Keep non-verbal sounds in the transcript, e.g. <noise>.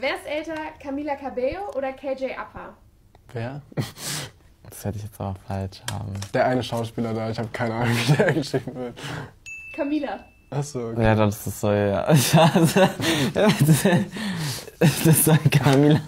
Wer ist älter, Camila Cabello oder KJ Apa? Wer? <laughs> Das hätte ich jetzt aber falsch haben. Der eine Schauspieler da, ich habe keine Ahnung, <laughs> wie der geschrieben wird. Camila. Achso, okay. Ja, das ist so, ja. <laughs> das ist so Camila.